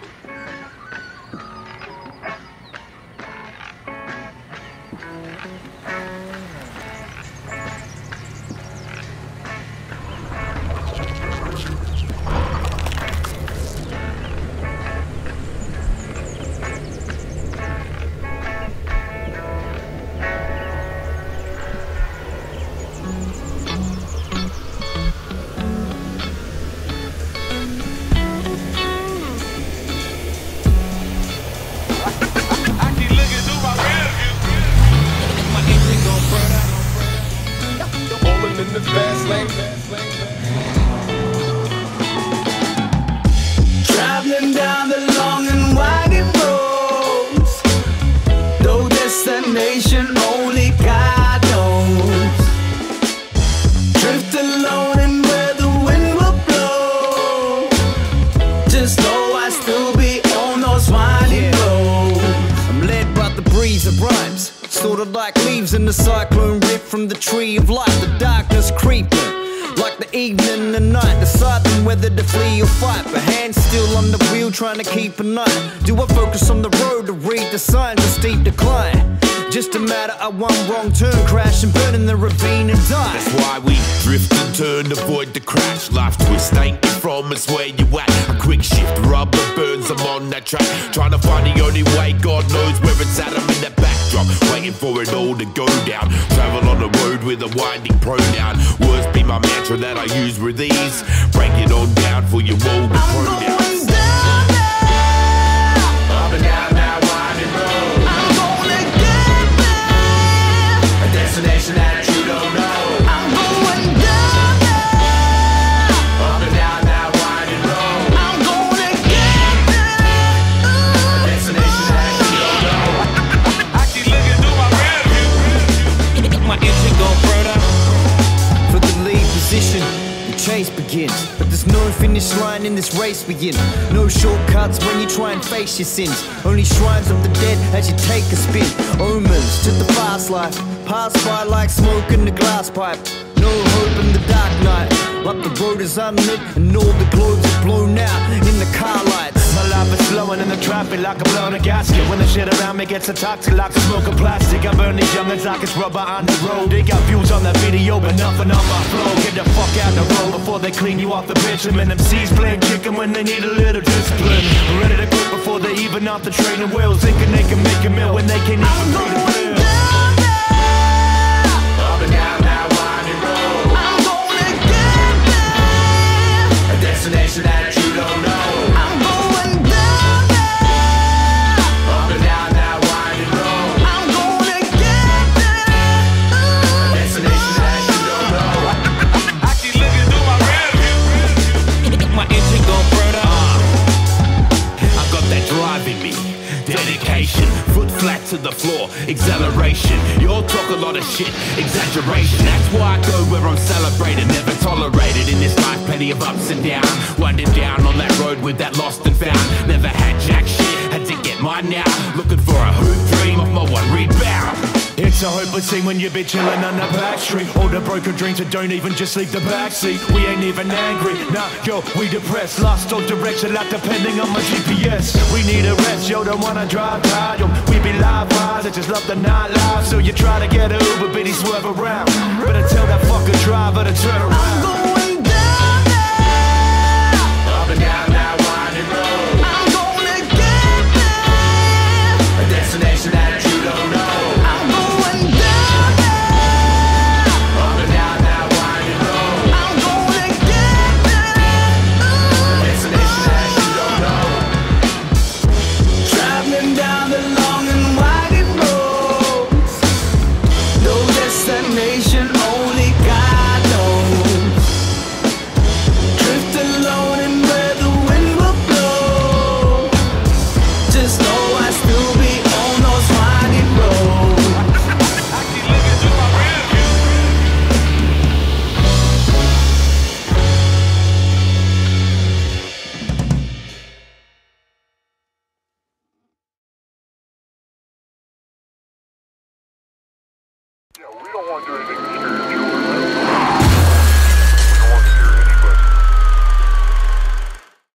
I keep sort like leaves in the cyclone ripped from the tree of life. The darkness creeping, like the evening and night, deciding whether to flee or fight. But hands still on the wheel, trying to keep an eye. Do I focus on the road to read the signs of steep decline? Just a matter of one wrong turn, crash and burn in the ravine and die. That's why we drift and turn, avoid the crash. Life twist ain't you from, it's where you at. A quick shift, rubber burns, I'm on that track. Trying to find the only way, God knows where it's at. I'm in the backdrop, waiting for it all to go down. Travel on the road with a winding pronoun. Words be my mantra that I use with ease. Break it on down for you all the I'm chase begins. But there's no finish line in this race we in. No shortcuts when you try and face your sins. Only shrines of the dead as you take a spin. Omens to the past life. Pass by like smoke in the glass pipe. No hope in the dark night. Like the road is unlit and all the globes are blown out in the traffic like I'm blowing a gasket. When the shit around me gets so toxic like the smoke of plastic, I burn these youngins like it's rubber on the road. They got views on that video, but nothing on my flow. Get the fuck out the road before they clean you off the bitumen. MCs playing chicken when they need a little discipline. Ready to quit before they even off the training wheels. Thinking they can make a meal when they can't even that me. Dedication, foot flat to the floor, acceleration. You all talk a lot of shit, exaggeration. That's why I go where I'm celebrated, never tolerated in this life. Plenty of ups and downs, winding down on that road with that lost and found. Never had jack shit, had to get mine now. Looking It's a hopeless scene when you be chillin' on the back street. All the broken dreams that don't even just leave the backseat. We ain't even angry, nah, yo, we depressed. Lost all direction, like depending on my GPS. We need a rest, yo, don't wanna drive tired. Yo, we be live wise, I just love the nightlife. So you try to get Uber, but he swerve around. Better tell that fucker driver to turn around. Yeah, we don't want to do anything.